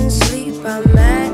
couldn't sleep, I met